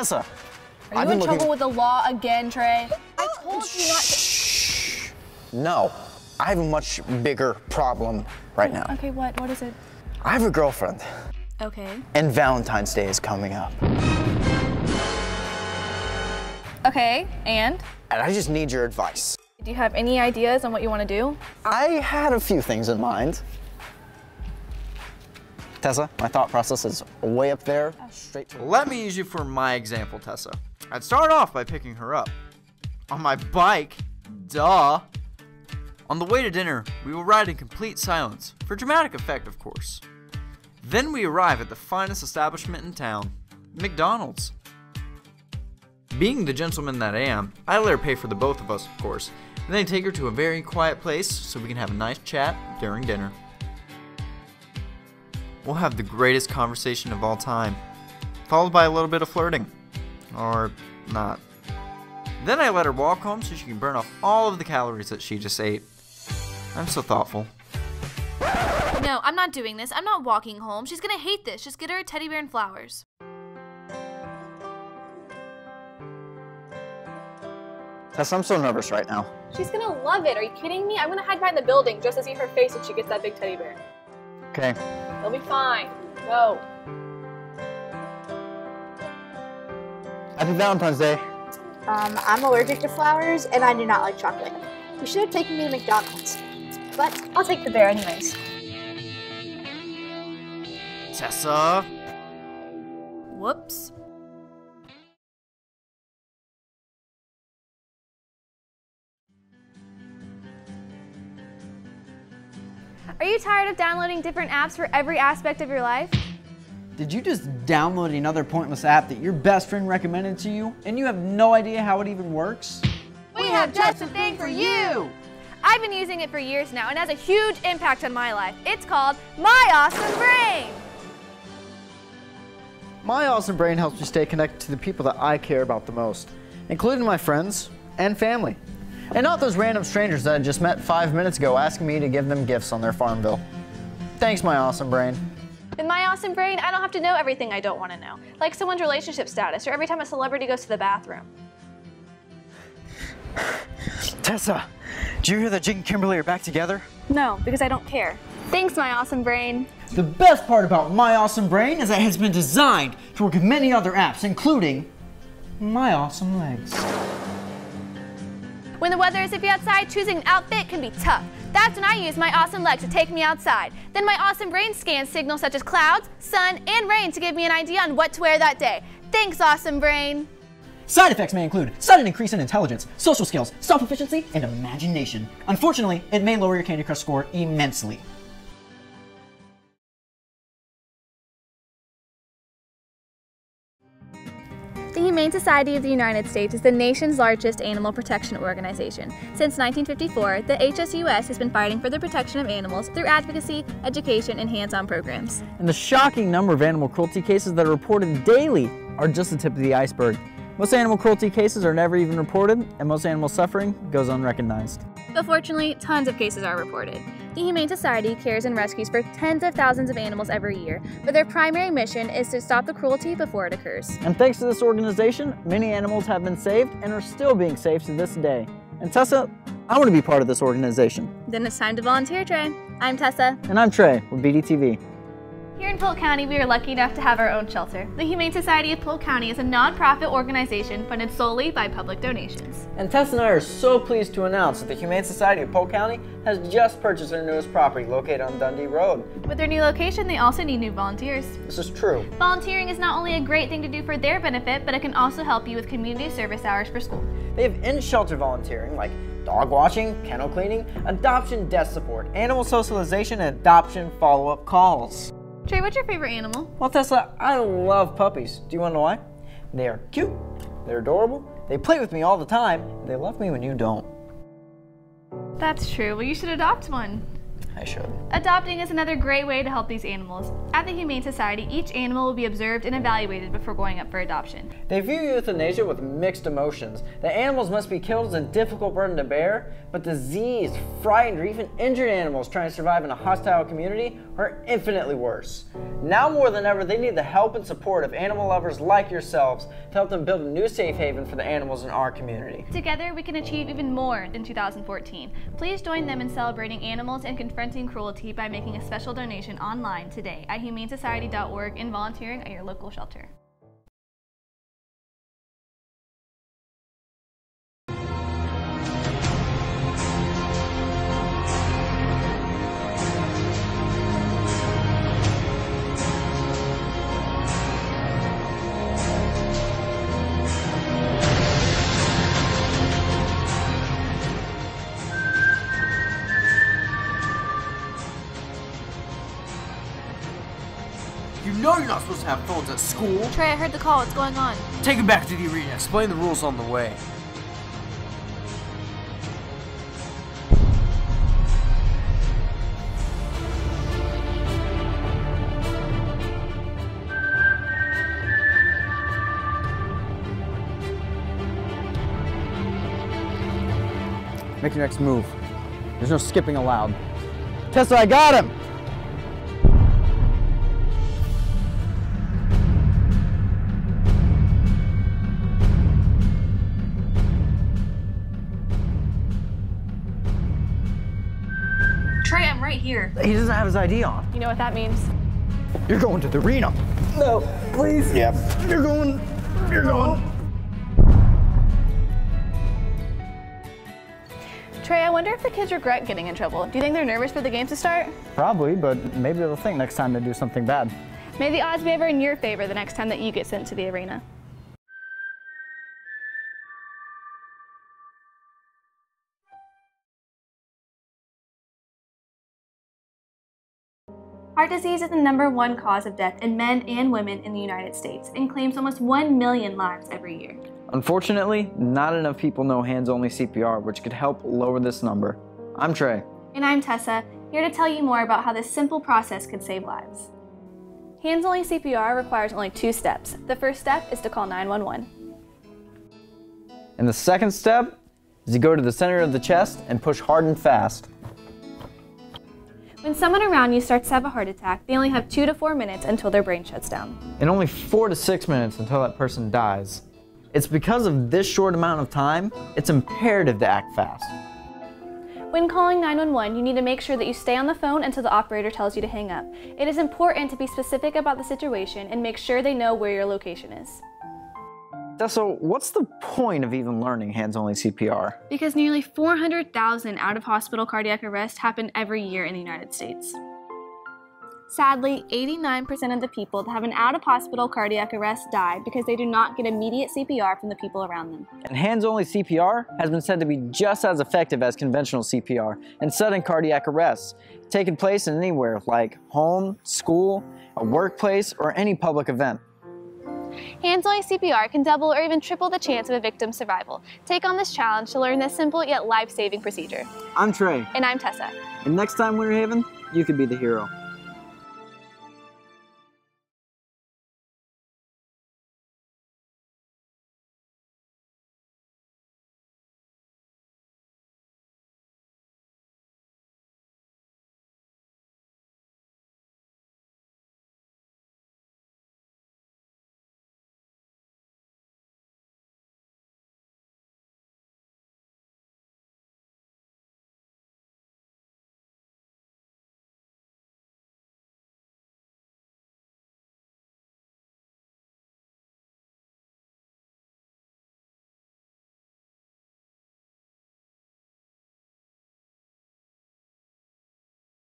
Tessa. Are you I've in trouble looking- with the law again, Trey? I told you not to. Shh. No, I have a much bigger problem right now. Okay, what? What is it? I have a girlfriend, Okay. and Valentine's Day is coming up. Okay, and? And I just need your advice. Do you have any ideas on what you want to do? I had a few things in mind. Tessa, my thought process is way up there, oh, straight to Let me use you for my example, Tessa. I'd start off by picking her up. On my bike, duh. On the way to dinner, we will ride in complete silence, for dramatic effect, of course. Then we arrive at the finest establishment in town, McDonald's. Being the gentleman that I am, I let her pay for the both of us, of course, and then take her to a very quiet place so we can have a nice chat during dinner. We'll have the greatest conversation of all time, followed by a little bit of flirting. Or not. Then I let her walk home so she can burn off all of the calories that she just ate. I'm so thoughtful. No, I'm not doing this. I'm not walking home. She's gonna hate this. Just get her a teddy bear and flowers. Tess, I'm so nervous right now. She's gonna love it. Are you kidding me? I'm gonna hide behind the building just to see her face when she gets that big teddy bear. Okay. It'll be fine. Go. Happy Valentine's Day. Um, I'm allergic to flowers and I do not like chocolate. You should have taken me to McDonald's. But I'll take the bear anyways. Tessa! Whoops. Are you tired of downloading different apps for every aspect of your life? Did you just download another pointless app that your best friend recommended to you and you have no idea how it even works? We have just the thing for you! I've been using it for years now and has a huge impact on my life. It's called My Awesome Brain! My awesome brain helps me stay connected to the people that I care about the most, including my friends and family. And not those random strangers that I just met five minutes ago asking me to give them gifts on their Farmville. Thanks, my awesome brain. With My Awesome Brain, I don't have to know everything I don't want to know, like someone's relationship status or every time a celebrity goes to the bathroom. Tessa, did you hear that Jake and Kimberly are back together? No, because I don't care. Thanks, My Awesome Brain. The best part about My Awesome Brain is that it has been designed to work with many other apps, including My Awesome Legs. When the weather is iffy outside, choosing an outfit can be tough. That's when I use my awesome legs to take me outside. Then my awesome brain scans signals such as clouds, sun, and rain to give me an idea on what to wear that day. Thanks, awesome brain. Side effects may include sudden increase in intelligence, social skills, self-efficiency, and imagination. Unfortunately, it may lower your Candy Crush score immensely. Humane Society of the United States is the nation's largest animal protection organization. Since 1954, the HSUS has been fighting for the protection of animals through advocacy, education, and hands on programs. And the shocking number of animal cruelty cases that are reported daily are just the tip of the iceberg. Most animal cruelty cases are never even reported, and most animal suffering goes unrecognized. But fortunately, tons of cases are reported. The Humane Society cares and rescues for tens of thousands of animals every year, but their primary mission is to stop the cruelty before it occurs. And thanks to this organization, many animals have been saved and are still being saved to this day. And Tessa, I want to be part of this organization. Then it's time to volunteer, Trey. I'm Tessa. And I'm Trey with BDTV. Here in Polk County, we are lucky enough to have our own shelter. The Humane Society of Polk County is a nonprofit organization funded solely by public donations. And Tess and I are so pleased to announce that the Humane Society of Polk County has just purchased their newest property located on Dundee Road. With their new location, they also need new volunteers. This is true. Volunteering is not only a great thing to do for their benefit, but it can also help you with community service hours for school. They have in-shelter volunteering like dog watching, kennel cleaning, adoption desk support, animal socialization, and adoption follow-up calls. Trey, what's your favorite animal? Well, Tessa, I love puppies. Do you want to know why? They are cute, they're adorable, they play with me all the time, and they love me when you don't. That's true. Well, you should adopt one. I should. Adopting is another great way to help these animals. At the Humane Society, each animal will be observed and evaluated before going up for adoption. They view euthanasia with mixed emotions. The animals must be killed is a difficult burden to bear, but diseased, frightened, or even injured animals trying to survive in a hostile community are infinitely worse. Now more than ever, they need the help and support of animal lovers like yourselves to help them build a new safe haven for the animals in our community. Together, we can achieve even more in 2014. Please join them in celebrating animals and confronting cruelty by making a special donation online today at humanesociety.org and volunteering at your local shelter. You know you're not supposed to have phones at school. Trey, I heard the call. What's going on? Take him back to the arena. Explain the rules on the way. Make your next move. There's no skipping allowed. Tessa, I got him! Right here. He doesn't have his ID on. You know what that means? You're going to the arena. No, please. Yep. You're going. You're going. Trey, I wonder if the kids regret getting in trouble. Do you think they're nervous for the game to start? Probably, but maybe they'll think next time they do something bad. May the odds be ever in your favor the next time that you get sent to the arena. Heart disease is the number one cause of death in men and women in the United States and claims almost 1 million lives every year. Unfortunately, not enough people know hands-only CPR, which could help lower this number. I'm Trey. And I'm Tessa, here to tell you more about how this simple process could save lives. Hands only CPR requires only two steps. The first step is to call 911. And the second step is to go to the center of the chest and push hard and fast. When someone around you starts to have a heart attack, they only have two to four minutes until their brain shuts down. And only four to six minutes until that person dies. It's because of this short amount of time, it's imperative to act fast. When calling 911, you need to make sure that you stay on the phone until the operator tells you to hang up. It is important to be specific about the situation and make sure they know where your location is. So, what's the point of even learning hands-only CPR? Because nearly 400,000 out of hospital cardiac arrests happen every year in the United States. Sadly, 89% of the people that have an out of hospital cardiac arrest die because they do not get immediate CPR from the people around them. And hands-only CPR has been said to be just as effective as conventional CPR in sudden cardiac arrests, taking place in anywhere like home, school, a workplace, or any public event. Hands-only CPR can double or even triple the chance of a victim's survival. Take on this challenge to learn this simple yet life-saving procedure. I'm Trey, And I'm Tessa. and next time Winter Haven, you could be the hero.